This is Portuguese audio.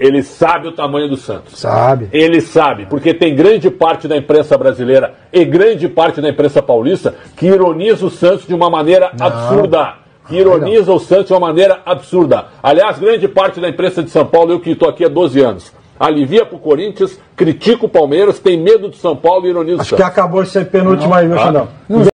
Ele sabe o tamanho do Santos. Sabe. Ele sabe, porque tem grande parte da imprensa brasileira e grande parte da imprensa paulista que ironiza o Santos de uma maneira Não. absurda. Que ironiza o Santos de uma maneira absurda. Aliás, grande parte da imprensa de São Paulo, eu que estou aqui há 12 anos, alivia para o Corinthians, critica o Palmeiras, tem medo de São Paulo e ironiza o Santos. Acho que acabou acabou esse penúltimo aí, meu Ah. Xandão.